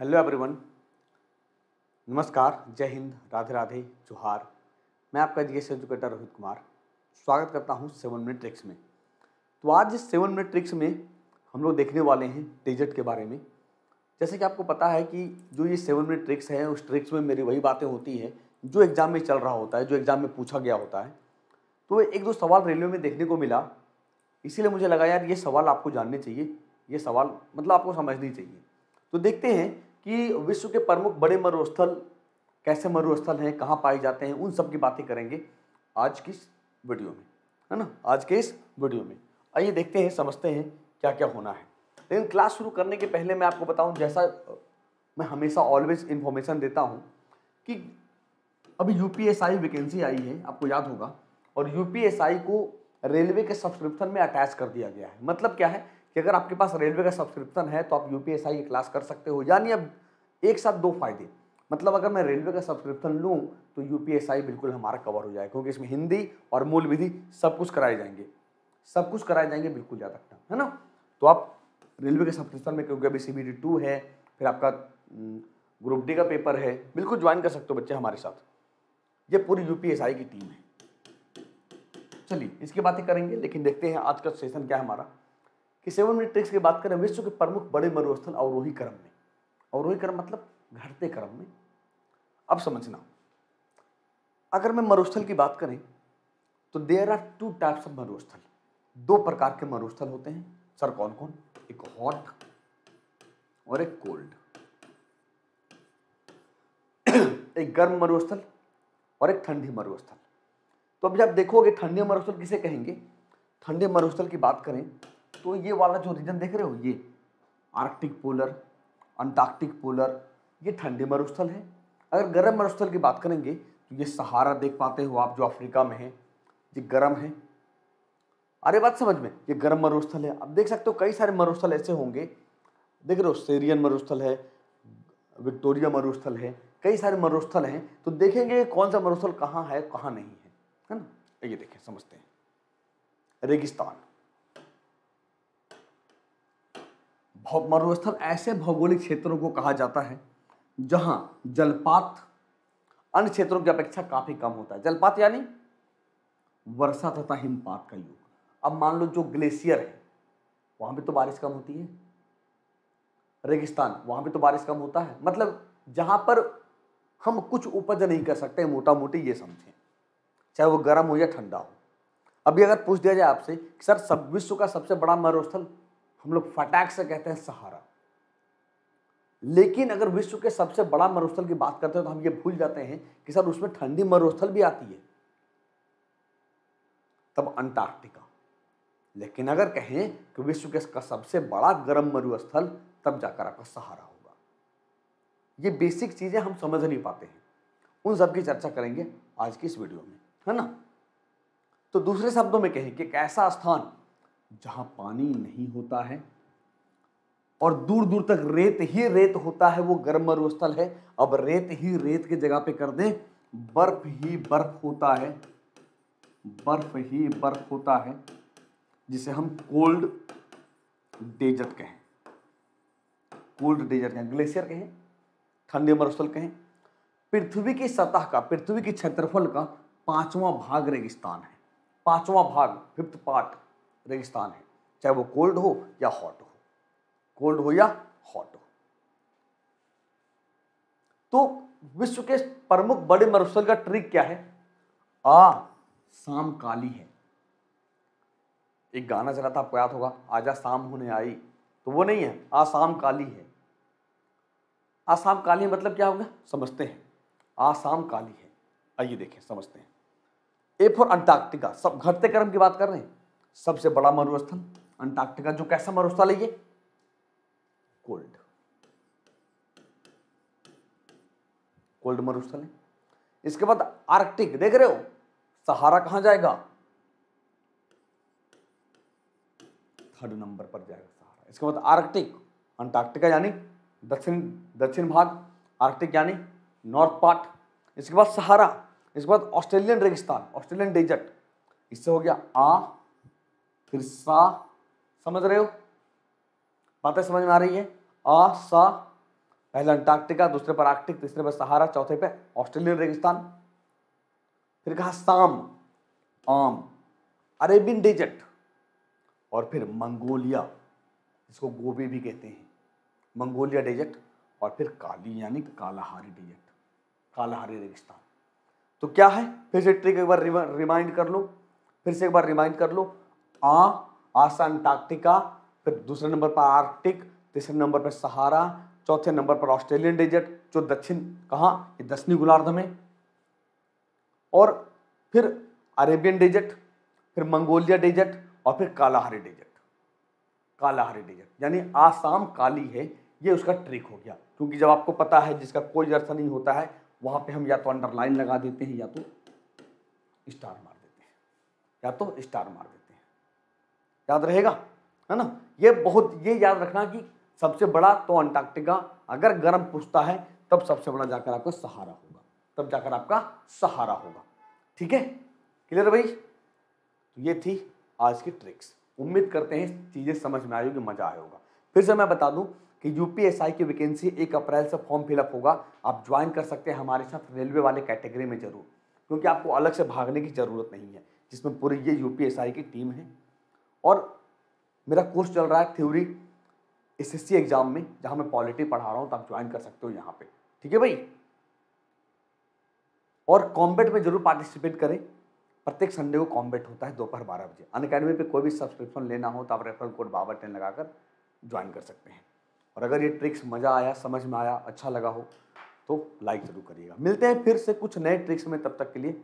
Hello everyone नमस्कार, जय हिंद, राधे राधे, जोहार। मैं आपका जीएस एजुकेटर रोहित कुमार। स्वागत करता हूँ सेवन मिनट ट्रिक्स में। तो आज इस सेवन मिनट ट्रिक्स में हम लोग देखने वाले हैं डेजर्ट के बारे में। जैसे कि आपको पता है कि जो ये सेवन मिनट ट्रिक्स है, उस ट्रिक्स में मेरी वही बातें होती हैं, जो एग्ज़ाम में चल रहा होता है, जो एग्ज़ाम में पूछा गया होता है। तो एक दो सवाल रेलवे में देखने को मिला। इसीलिए मुझे लगा, यार, ये सवाल आपको जानने चाहिए। ये सवाल मतलब आपको समझनी चाहिए। तो देखते हैं कि विश्व के प्रमुख बड़े मरुस्थल, कैसे मरुस्थल हैं, कहाँ पाए जाते हैं, उन सब की बातें करेंगे आज की वीडियो में, है ना? आज के इस वीडियो में। आइए देखते हैं, समझते हैं क्या क्या होना है। लेकिन क्लास शुरू करने के पहले मैं आपको बताऊँ, जैसा मैं हमेशा ऑलवेज इन्फॉर्मेशन देता हूँ कि अभी यूपीएसआई वैकेंसी आई है, आपको याद होगा, और यूपीएसआई को रेलवे के सब्सक्रिप्शन में अटैच कर दिया गया है। मतलब क्या है? कि अगर आपके पास रेलवे का सब्सक्रिप्शन है तो आप यूपीएसआई की क्लास कर सकते हो। यानी अब एक साथ दो फ़ायदे। मतलब अगर मैं रेलवे का सब्सक्रिप्शन लूँ तो यूपीएसआई बिल्कुल हमारा कवर हो जाएगा, क्योंकि इसमें हिंदी और मूल विधि सब कुछ कराए जाएँगे। सब कुछ कराए जाएँगे बिल्कुल ज़्यादा है ना? तो आप रेलवे के सब्सक्रिप्शन में, क्योंकि अभी सी बी टू है, फिर आपका ग्रुप डी का पेपर है, बिल्कुल ज्वाइन कर सकते हो बच्चे हमारे साथ। ये पूरी यूपीएसआई की टीम है। चलिए, इसकी बातें करेंगे, लेकिन देखते हैं आज का सेशन क्या है हमारा। कि सेवन मिनट ट्रिक्स की बात करें, विश्व के प्रमुख बड़े मरुस्थल अवरोही क्रम में। अवरोही क्रम मतलब घटते क्रम में। अब समझना। अगर मैं मरुस्थल की बात करें तो there are two types of मरुस्थल। दो प्रकार के मरुस्थल होते हैं। सर कौन कौन एक हॉट और एक कोल्ड एक गर्म मरुस्थल और एक ठंडी मरुस्थल। तो अभी आप देखोगे ठंडे मरुस्थल किसे कहेंगे? ठंडे मरुस्थल की बात करें तो ये वाला जो रीजन देख रहे हो, ये आर्कटिक पोलर अंटार्कटिक पोलर ये ठंडे मरुस्थल है। अगर गर्म मरुस्थल की बात करेंगे तो ये सहारा देख पाते हो आप जो अफ्रीका में है, ये गर्म है। अरे बात समझ में, ये गर्म मरुस्थल है। अब देख सकते हो कई सारे मरुस्थल ऐसे होंगे। देख रहे हो सेरियन मरुस्थल है विक्टोरिया मरुस्थल है, कई सारे मरुस्थल हैं। तो देखेंगे कौन सा मरुस्थल कहाँ है, कहाँ नहीं है। है ना? ये देखें, समझते हैं। रेगिस्तान। मरुस्थल ऐसे भौगोलिक क्षेत्रों को कहा जाता है, जहाँ जलपात अन्य क्षेत्रों की अपेक्षा काफ़ी कम होता है। जलपात यानी वर्षा तथा हिमपात का युग। अब मान लो जो ग्लेशियर है, वहाँ भी तो बारिश कम होती है। रेगिस्तान, वहाँ भी तो बारिश कम होता है। मतलब जहाँ पर हम कुछ उपज नहीं कर सकते मोटा मोटी ये समझें, चाहे वो गर्म हो या ठंडा हो। अभी अगर पूछ दिया जाए आपसे सर, सब, विश्व का सबसे बड़ा मरुस्थल हम लोग फटाक से कहते हैं सहारा। लेकिन अगर विश्व के सबसे बड़ा मरुस्थल की बात करते हैं तो हम ये भूल जाते हैं कि सर उसमें ठंडी मरुस्थल भी आती है। तब अंटार्कटिका। लेकिन अगर कहें कि विश्व के का सबसे बड़ा गर्म मरुस्थल, तब जाकर आपका सहारा होगा। ये बेसिक चीज़ें हम समझ नहीं पाते हैं। उन सब की चर्चा करेंगे आज की इस वीडियो में, है ना? तो दूसरे शब्दों में कहें कि एक ऐसा स्थान जहाँ पानी नहीं होता है और दूर दूर तक रेत ही रेत होता है, वो गर्म मरुस्थल है। अब रेत ही रेत की जगह पे कर दें, बर्फ़ ही बर्फ़ होता है। बर्फ़ ही बर्फ़ होता है, जिसे हम कोल्ड डेजर्ट कहें। कोल्ड डेजर्ट कहें, ग्लेशियर कहें, ठंडे मरुस्थल कहें। पृथ्वी की सतह का, पृथ्वी की क्षेत्रफल का पांचवा भाग रेगिस्तान है। पांचवा भाग, फिफ्थ पार्ट। रेगिस्तान है, चाहे वो कोल्ड हो या हॉट हो। कोल्ड हो या हॉट हो। तो विश्व के प्रमुख बड़े मरुस्थल का ट्रिक क्या है? आ, शाम काली है। एक गाना चला था, आपको याद होगा, आजा शाम होने आई। तो वो नहीं है, आ आसाम काली है। आसाम काली मतलब क्या होगा समझते हैं। आ आसाम काली है। आइए देखें, समझते हैं। ए फॉर अंटार्कटिका सब घटते क्रम की बात कर रहे हैं। सबसे बड़ा मरुस्थल, अंटार्कटिका, जो कैसा मरुस्थल है ये? कोल्ड। कोल्ड मरुस्थल है। इसके बाद आर्कटिक, देख रहे हो? सहारा कहाँ जाएगा? थर्ड नंबर पर जाएगा सहारा। इसके बाद आर्कटिक, अंटार्कटिका यानी दक्षिण दक्षिण भाग, आर्कटिक यानी नॉर्थ पार्ट। इसके बाद सहारा, इसके बाद ऑस्ट्रेलियन रेगिस्तान, ऑस्ट्रेलियन डेजर्ट। इससे हो गया आ फिर सा, समझ रहे हो? बातें समझ में आ रही है? आ, सा, पहले अंटार्कटिका, दूसरे पर आर्कटिक, तीसरे पर सहारा, चौथे पे ऑस्ट्रेलियन, रेगिस्तान। फिर कहा साम, आम, अरेबियन डेजर्ट, और फिर मंगोलिया, जिसको गोबी भी कहते हैं। मंगोलिया डेजर्ट, और फिर काली, यानी कालाहारी डेजर्ट, कालाहारी रेगिस्तान। तो क्या है? फिर से ट्रिक एक बार रिमाइंड कर लो। फिर से एक बार रिमाइंड कर लो। आ आसा अंटार्कटिका फिर दूसरे नंबर पर आर्कटिक, तीसरे नंबर पर सहारा, चौथे नंबर पर ऑस्ट्रेलियन डेजर्ट, जो दक्षिण, कहाँ? ये दक्षिणी गोलार्ध में। और फिर अरेबियन डेजर्ट, फिर मंगोलिया डेजर्ट और फिर कालाहारी डेजर्ट। कालाहारी डेजर्ट, यानी आसाम काली है, ये उसका ट्रिक हो गया। क्योंकि जब आपको पता है जिसका कोई अर्थ नहीं होता है, वहाँ पे हम या तो अंडरलाइन लगा देते हैं या तो स्टार मार देते हैं। या तो स्टार मार देते हैं। याद रहेगा, है ना? ये बहुत, ये याद रखना कि सबसे बड़ा तो अंटार्कटिका, अगर गर्म पूछता है, तब सबसे बड़ा जाकर आपका सहारा होगा। तब जाकर आपका सहारा होगा। ठीक है? क्लियर भाई? तो ये थी आज की ट्रिक्स उम्मीद करते हैं चीज़ें समझ में आई होगी, मज़ा आया होगा। फिर से मैं बता दूँ कि यूपीएसआई की वैकेंसी एक अप्रैल से फॉर्म फिलअप होगा। आप ज्वाइन कर सकते हैं हमारे साथ रेलवे वाले कैटेगरी में ज़रूर, क्योंकि आपको अलग से भागने की ज़रूरत नहीं है, जिसमें पूरी ये यूपीएसआई की टीम है। और मेरा कोर्स चल रहा है थ्योरी एसएससी एग्ज़ाम में, जहाँ मैं पॉलिटी पढ़ा रहा हूँ तो आप ज्वाइन कर सकते हो यहाँ पे। ठीक है भाई? और कॉम्बेट में ज़रूर पार्टिसिपेट करें। प्रत्येक संडे को कॉम्बेट होता है दोपहर बारह बजे। अन अकेडमी पर कोई भी सब्सक्रिप्शन लेना हो तो आप रेफरल कोड बाबर टेन लगाकर ज्वाइन कर सकते हैं। और अगर ये ट्रिक्स मज़ा आया, समझ में आया अच्छा लगा हो तो लाइक ज़रूर करिएगा। मिलते हैं फिर से कुछ नए ट्रिक्स में, तब तक के लिए